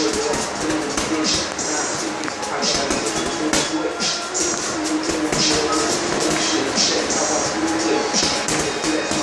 Cheers.